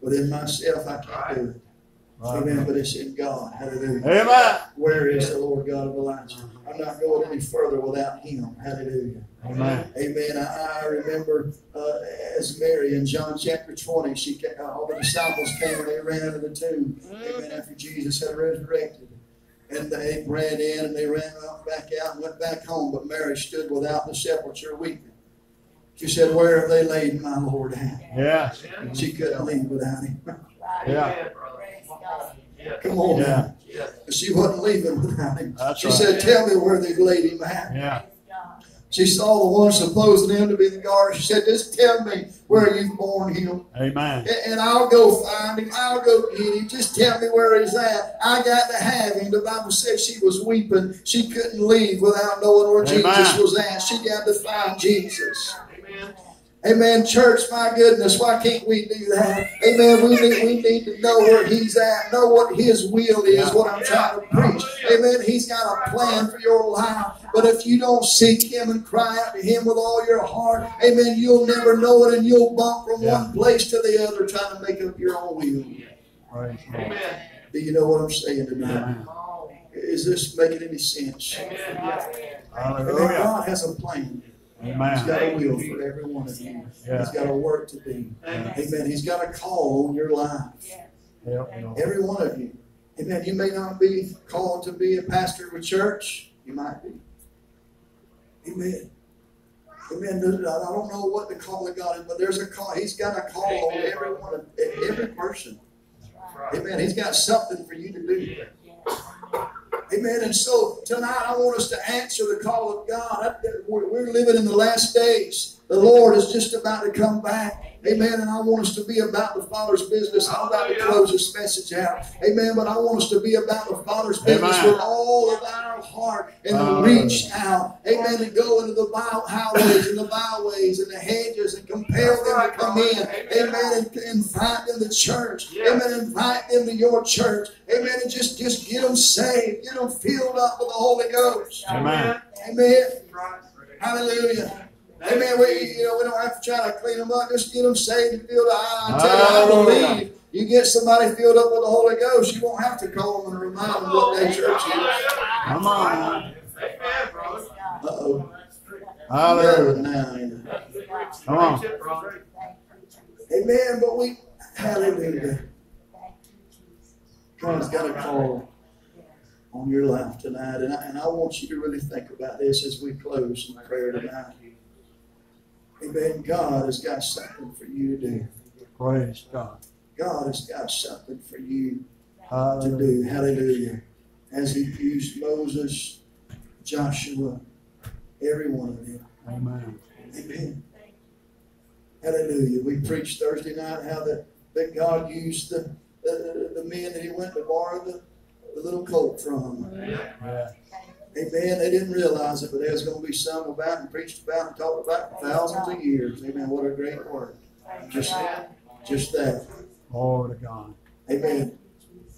Within myself, I can't do it. Amen. But it's in God. Hallelujah. Amen. Where is the Lord God of Elijah? I'm not going any further without him. Hallelujah. Amen. Amen. I, I remember uh, as Mary in John chapter 20, she ca- uh, all the disciples came and they ran into the tomb. Amen. After Jesus had resurrected. And they ran in and they ran out, back out and went back home. But Mary stood without the sepulchre weeping. She said, Where have they laid my Lord at? Yeah. She couldn't leave without him. Yeah. Amen, brother. Yes. Come on. Yeah. now. She wasn't leaving without him. That's She right. said, Tell me where they've laid him at. Yeah. She saw the one supposing him to be the guard. She said, Just tell me where you've born him. Amen. And and I'll go find him. I'll go get him. Just tell me where he's at. I got to have him. The Bible says she was weeping. She couldn't leave without knowing where Amen. Jesus was at. She got to find Jesus. Amen. Amen. Church, my goodness, why can't we do that? Amen. We need, we need to know where he's at, know what his will is, what I'm trying to preach. Amen. He's got a plan for your life. But if you don't seek him and cry out to him with all your heart, amen, you'll never know it and you'll bump from Yeah. one place to the other trying to make up your own will. Praise the Lord. Amen. Do you know what I'm saying tonight? Amen. Is this making any sense? Amen. Yes. Amen. God has a plan. He's Amen. got a will for every one of you. Yeah. He's got a work to do. Amen. Amen. He's got a call on your life. Help. Every one of you. Amen. You may not be called to be a pastor of a church. You might be. Amen. Amen. I don't know what the call of God is, but there's a call. He's got a call on every one of every person. Amen. He's got something for you to do. Amen. And so tonight I want us to answer the call of God. We're living in the last days. The Lord is just about to come back. Amen. And I want us to be about the Father's business. I'm about to close this message out. Amen. But I want us to be about the Father's business Amen. with all of our heart and to reach out. Amen. And go into the by- highways and the byways and the hedges and compel them to come in. Amen. And invite them to church. Amen. Invite them to your church. Amen. And just, just get them saved. Get them filled up with the Holy Ghost. Amen. Amen. Right. Hallelujah. Amen. We, you know, we don't have to try to clean them up. Just get them saved and filled up. I, I tell you, I oh, believe you get somebody filled up with the Holy Ghost, you won't have to call them and remind them what day oh, church is. Come on. Amen. Uh-oh. Hallelujah. Now, you know. Come on. Preach it, brother. Amen. But we, hallelujah. God's got a call on your life tonight, and I, and I want you to really think about this as we close in prayer tonight. Amen. God has got something for you to do. Praise God. God has got something for you to do. Hallelujah. As He used Moses, Joshua, every one of them. Amen. Amen. Hallelujah. We preached Thursday night how that, that God used the, the, the men that He went to borrow the, the little colt from. Yeah. Amen. They didn't realize it, but there's going to be some about and preached about and talked about for thousands of years. Amen. What a great word. Just, just that. Glory to God. Amen.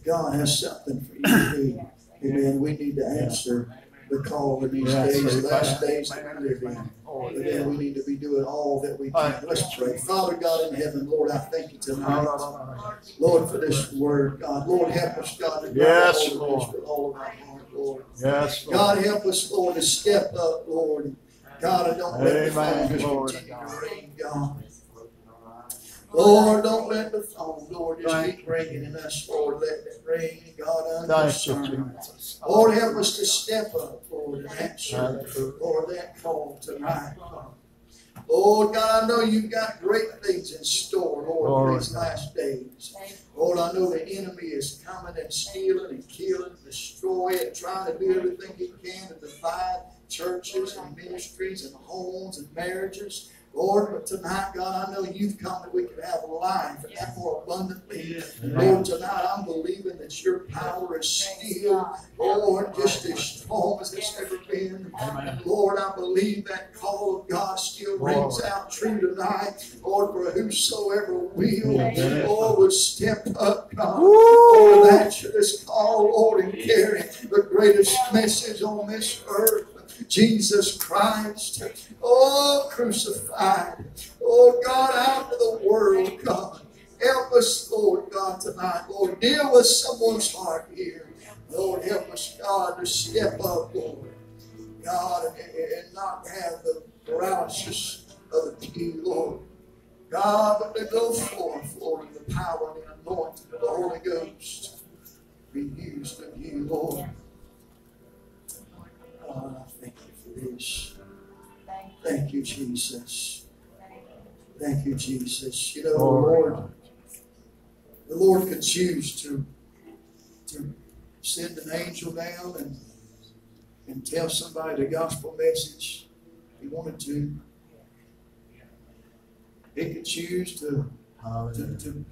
God has something for you to do. Amen. We need to answer the call in these days, amen. last days that we live in. Amen. We need to be doing all that we can. Let's pray. Father God in heaven, Lord, I thank you tonight. Lord, for this word, God. Lord, help us, God, to Yes, Lord. all of our Lord. Yes, Lord. God, help us, Lord, to step up, Lord. God, and don't let the Amen. phone just continue to ring, God. Lord, don't let the phone, Lord, just Thank keep ringing in us, Lord. Let it ring, God, unconcerned. Lord, help us to step up, Lord, and answer, Lord, that call tonight. Lord Oh, God, I know you've got great things in store, Lord, for Glory these last days. Lord, I know the enemy is coming and stealing and killing, destroying, and trying to do everything he can to divide churches and ministries and homes and marriages. Lord, but tonight, God, I know you've come that we can have life and that more abundantly. Lord, tonight I'm believing that your power is still, Lord, just as strong as it's ever been. Amen. Lord, I believe that call of God still rings out true tonight. Lord, for whosoever will, Amen. Lord, would step up, God. Lord, and answer this call, Lord, and carry the greatest message on this earth. Jesus Christ, oh, crucified, oh, God, out of the world, God. Help us, Lord God, tonight. Lord, deal with someone's heart here. Lord, help us, God, to step up, Lord. God, and, not have the paralysis of the pew, Lord. God, but to go forth, Lord, in the power and the anointing of the Holy Ghost. Be used of you, Lord. God, I thank you this. Thank you, Jesus. Thank you, Jesus. You know, the Lord, God. the Lord could choose to, to send an angel down and, and tell somebody the gospel message. He wanted to. He could choose to, to, to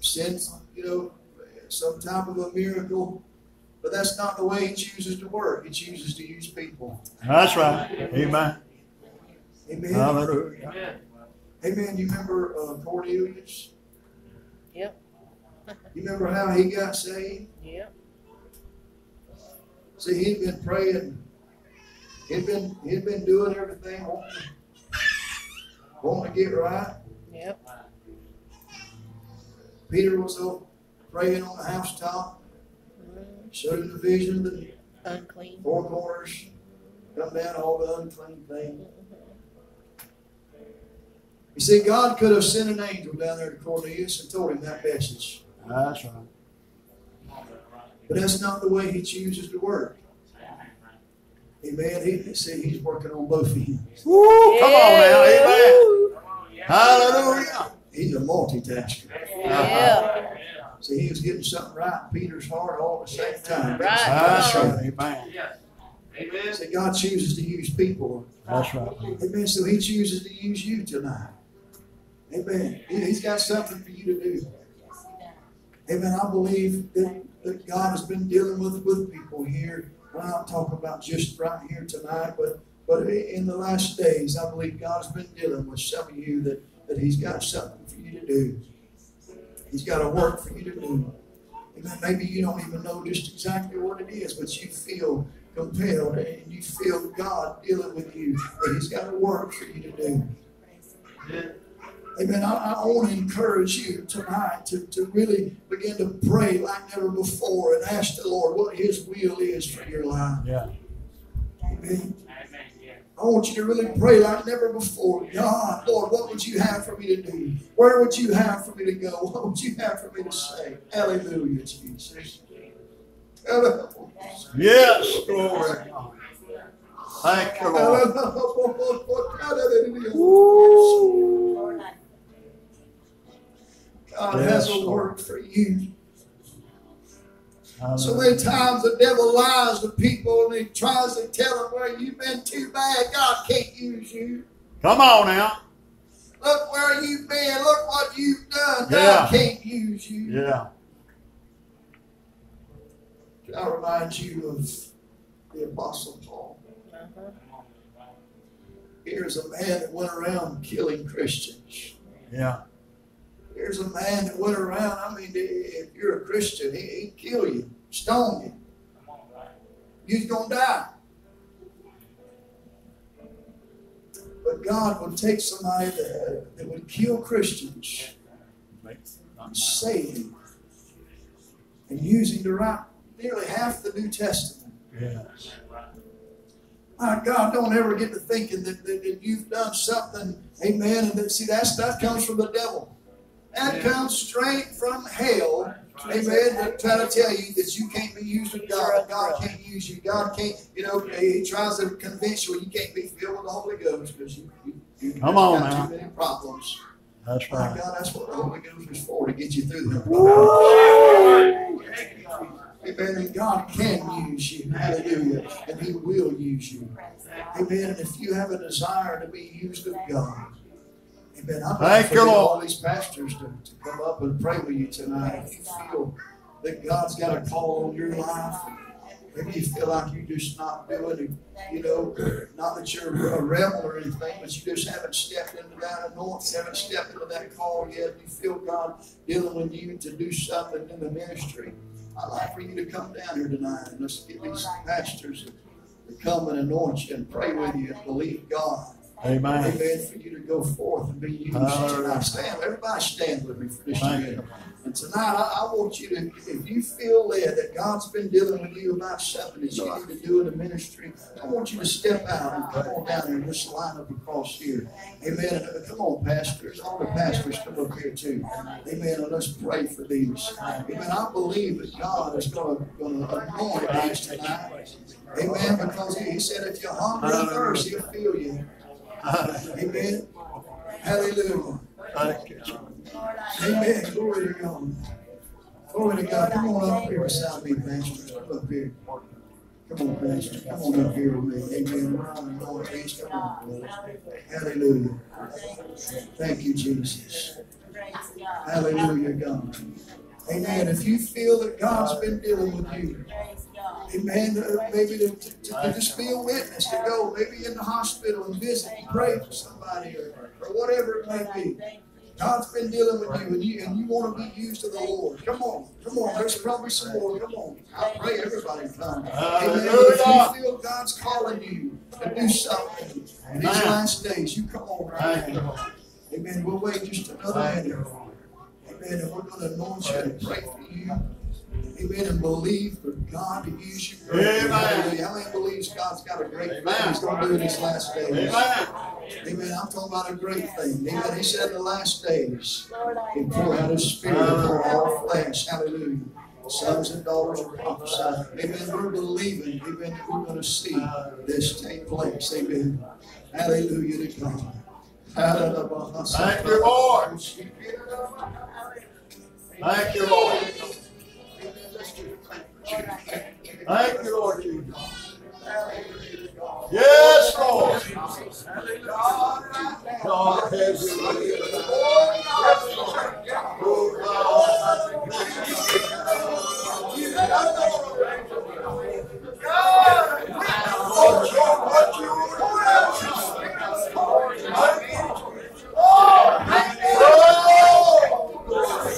send, you know, some type of a miracle. But that's not the way he chooses to work. He chooses to use people. That's right. Amen. Amen. Hallelujah. Amen. Amen. You remember uh, Cornelius? Yep. You remember how he got saved? Yep. See, he'd been praying. He'd been he'd been doing everything wanting, wanting to get right. Yep. Peter was up praying on the housetop, Showed him the vision of the Unclean. four corners, come down all the unclean things. You see, God could have sent an angel down there to Cornelius and told him that message. That's right. But that's not the way he chooses to work. Amen. He see he's working on both ends. Woo, come on now. Amen. Woo. Hallelujah. He's a multitasker. Yeah. See, he was getting something right in Peter's heart all at the same time. Right. That's right. Amen. Yes. Amen. See, God chooses to use people. That's right. Amen. So he chooses to use you tonight. Amen. He- He's got something for you to do. Amen. I believe that, that God has been dealing with, with people here. We're not talking about just right here tonight, but but in the last days, I believe God's been dealing with some of you that, that He's got something for you to do. He's got a work for you to do. Amen. Maybe you don't even know just exactly what it is, but you feel compelled and you feel God dealing with you that He's got a work for you to do. Amen. Amen. I, I want to encourage you tonight to, to really begin to pray like never before and ask the Lord what His will is for your life. Yeah. Amen. I want you to really pray like never before. God, Lord, what would you have for me to do? Where would you have for me to go? What would you have for me to say? Hallelujah, Jesus. Yes, glory. Thank you, Lord. God has a word for you. So many times the devil lies to people and he tries to tell them, well, you've been too bad. God can't use you. Come on now. Look where you've been. Look what you've done. God Yeah. can't use you. Yeah. I remind you of the Apostle Paul. Here's a man that went around killing Christians. Yeah. Here's a man that went around. I mean, if you're a Christian, he, he'd kill you, stone you. You're going to die. But God would take somebody that, that would kill Christians, save him, and use him to write nearly half the New Testament. Yes. My God, don't ever get to thinking that, that, that you've done something, amen. And that, see, that stuff comes from the devil. That comes straight from hell, amen, to try to tell you that you can't be used of God. God can't use you. God can't, you know, he tries to convince you you can't be filled with the Holy Ghost because you, you, you Come on got now. too many problems. That's My right. God, that's what the Holy Ghost is for, to get you through them problems. Amen. And God can use you. Hallelujah. And He will use you. Amen. And if you have a desire to be used of God, Amen. I'd like Thank for you, all these pastors to, to come up and pray with you tonight. If you feel that God's got a call on your life, maybe you feel like you're just not doing it, you know, not that you're a rebel or anything, but you just haven't stepped into that anointing, haven't stepped into that call yet. You feel God dealing with you to do something in the ministry. I'd like for you to come down here tonight and let's get these pastors to come and anoint you and pray with you and believe God. Amen. Amen. For you to go forth and be used tonight. Stand, everybody stand with me for this Thank minute. And tonight, I, I want you to, if you feel led that God's been dealing with you about something that you need to do in the ministry, I want you to step out and come on down and just line up across here. Amen. Uh, come on, pastors. All the pastors come up here too. Amen. And let's pray for these. Amen. I believe that God is going to anoint these tonight. Amen. Because he, he said, if you're hungry and thirsty, he'll fill you. Amen. Hallelujah. Amen. Glory to God. Glory to God. Come on up here beside me, Pastor. Come up here. Come on, Pastor. Come on up here with me. Amen. Hallelujah. Thank you, Jesus. Hallelujah, God. Amen. If you feel that God's been dealing with you, Amen. Uh, maybe to, to, to just be a witness, to go maybe in the hospital and visit and pray for somebody or, or whatever it may be. God's been dealing with you and you and you want to be used of the Lord. Come on. Come on. There's probably some more. Come on. I pray everybody come. Amen. If you feel God's calling you to do something in these last days, you come on right now. Amen. We'll wait just another minute. Amen. And we're going to anoint you and pray for you. Amen. And believe for God to use you. Amen. Hallelujah. How many believes God's got a great thing He's going to do in these last days? Amen. Amen. I'm talking about a great thing. Amen. He said in the last days, He pour out His Spirit ah. for all flesh. Hallelujah. Sons and daughters will prophesy. Amen. We're believing. Amen. That we're going to see this take place. Amen. Hallelujah to God. Hallelujah. Thank you, Lord. Thank you, Lord. Thank you, Lord Jesus. Yes, Lord. God has way. Oh, Hallelujah.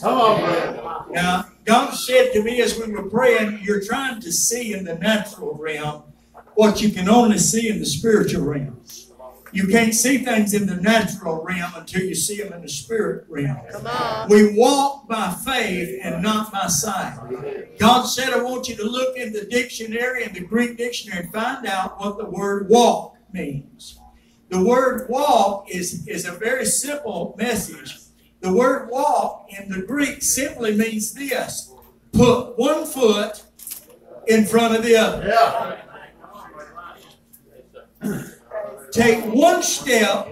Come on, man. Now, God said to me as we were praying, You're trying to see in the natural realm what you can only see in the spiritual realm. You can't see things in the natural realm until you see them in the spirit realm. Come on. We walk by faith and not by sight. God said, I want you to look in the dictionary, in the Greek dictionary, and find out what the word walk means. The word walk is, is a very simple message. The word walk in the Greek simply means this put one foot in front of the other. Yeah. take one step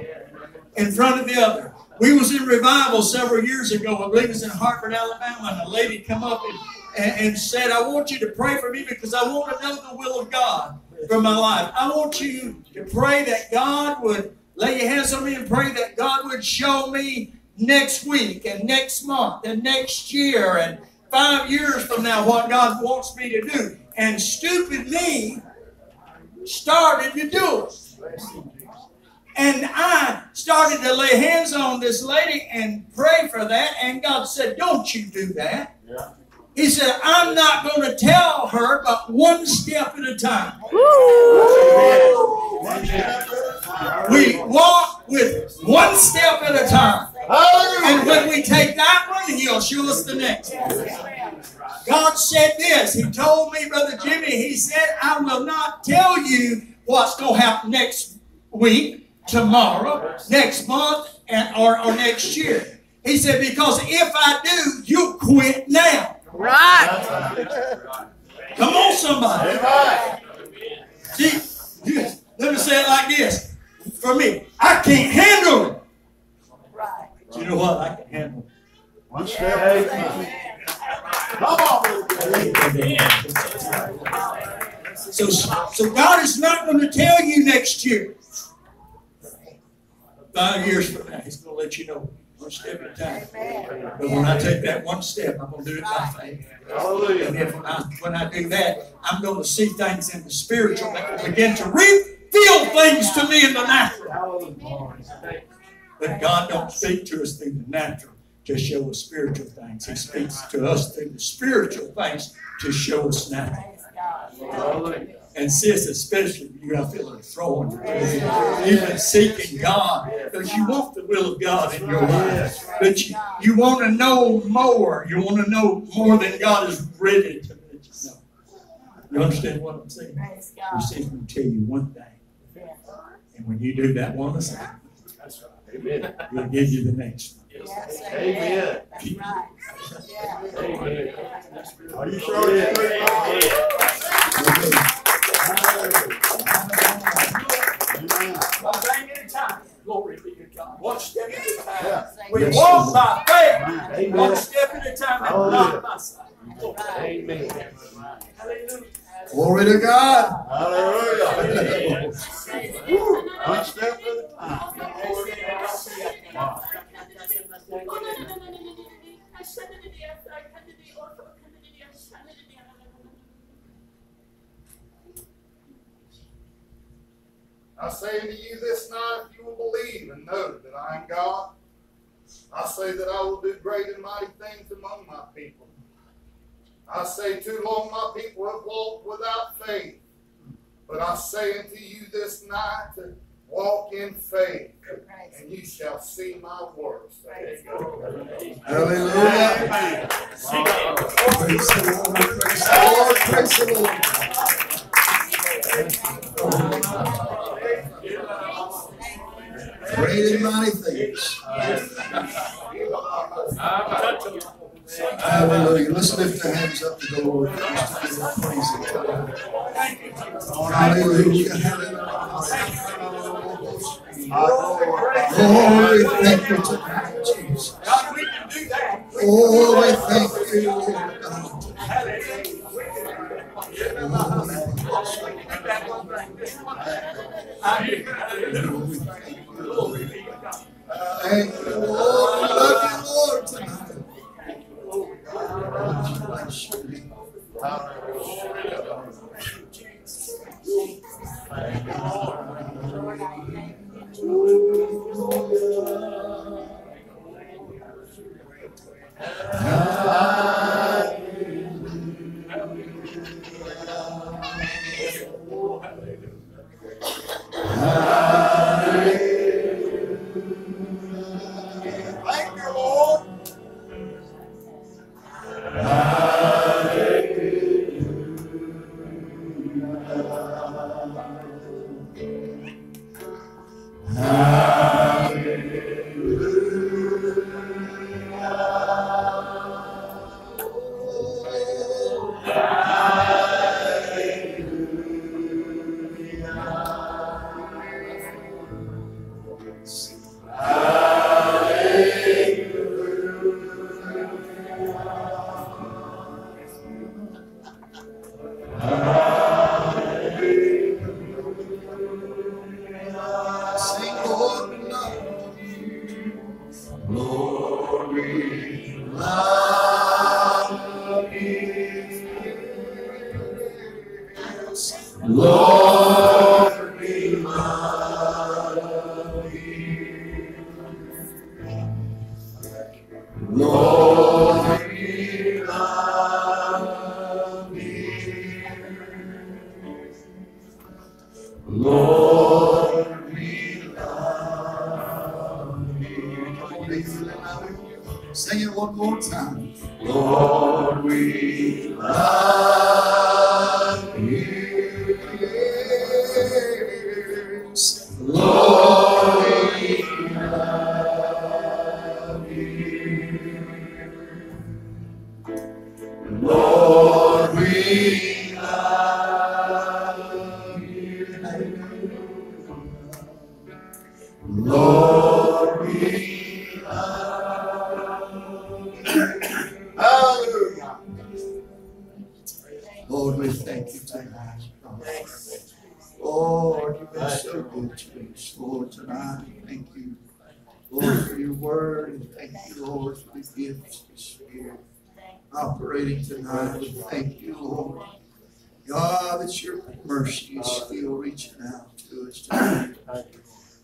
in front of the other. We was in revival several years ago. I believe it was in Hartford, Alabama, and a lady come up and, and, and said, I want you to pray for me because I want to know the will of God for my life. I want you to pray that God would lay your hands on me and pray that God would show me next week and next month and next year and five years from now what God wants me to do. And stupid me started to do it. And I started to lay hands on this lady and pray for that. And God said, Don't you do that. Yeah. He said, I'm not going to tell her, but one step at a time. We walk with one step at a time. And when we take that one, He'll show us the next. God said this. He told me, Brother Jimmy, He said, I will not tell you what's going to happen next week, tomorrow, next month, and, or, or next year. He said, because if I do, you'll quit now. Right. Come on, somebody. See, let me say it like this. For me, I can't handle it. Do you know what? I can handle it. One step at a time. Come on, So, so God is not going to tell you next year. Five years from now, He's going to let you know. one step at a time. But when I take that one step, I'm gonna do it by faith. Hallelujah. And if when I, when I do that, I'm gonna see things in the spiritual that will begin to reveal things to me in the natural. Hallelujah. But God don't speak to us through the natural to show us spiritual things. He speaks to us through the spiritual things to show us natural. And sis, especially you, I feel like throwing your You've been seeking God because you want the will of God in your life. But you, you want to know more. You want to know more than God is ready to let you know. You understand what I'm saying? Praise He God. says, I'm tell you one thing. And when you do that one assignment, Amen. he'll give you the next one. Yes, Amen. That's right. Yeah. Amen. Are you sure it's One thing at a time. Glory be to God. One step at a time. Yeah. We Yes, walk by faith. Amen. One step at a time and not by sight. Amen. Hallelujah. Glory to God. Hallelujah. One step at a time. I say unto you this night, if you will believe and know that I am God, I say that I will do great and mighty things among my people. I say too long my people have walked without faith, but I say unto you this night walk in faith, and you shall see my works. Praise Hallelujah. Praise the Lord. Praise the Lord. Praise the Lord. Great and mighty things. Hallelujah. Let's lift our hands up to the Lord. Glory. Hallelujah. Hallelujah. Glory, thank you tonight, Jesus. That. Oh, thank you, Lord God. Thank tonight. We Thank you, Lord. God, that your mercy is still reaching out to us tonight.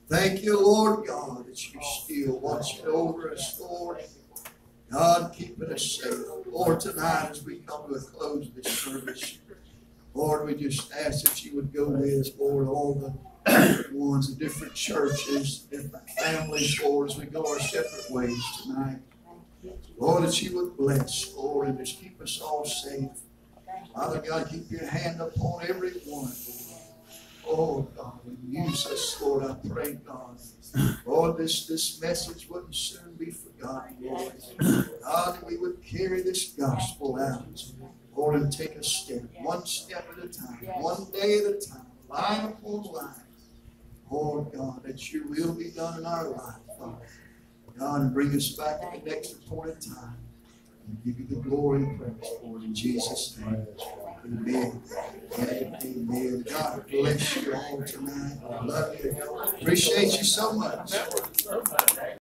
Thank you, Lord God, that you're still watching over us, Lord. God, keeping us safe. Lord, tonight as we come to a close of this service, Lord, we just ask that you would go with us, Lord, all the ones, the different churches, different families, Lord, as we go our separate ways tonight. Lord, that you would bless, Lord, and just keep us all safe. Father God, keep your hand upon every one, Lord. Oh, God, use us, Lord, I pray, God. Lord, this, this message wouldn't soon be forgotten, Lord. God, that we would carry this gospel out, Lord, and take a step, one step at a time, one day at a time, line upon line. Lord God, that your will be done in our life, Father. God, and bring us back at the next appointed time. And give you the glory and praise for it in Jesus' name. Amen. Amen. God bless you all tonight. I love you. Appreciate you so much.